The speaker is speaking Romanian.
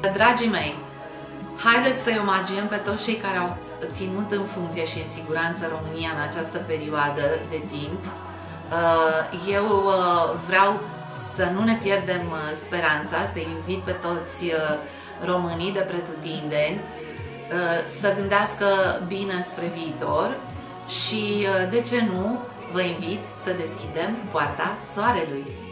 Dragii mei, haideți să-i omagiem pe toți cei care au ținut în funcție și în siguranță România în această perioadă de timp. Uh, eu uh, vreau să nu ne pierdem uh, speranța, să invit pe toți românii de pretutindeni să gândească bine spre viitor și, de ce nu, vă invit să deschidem poarta soarelui.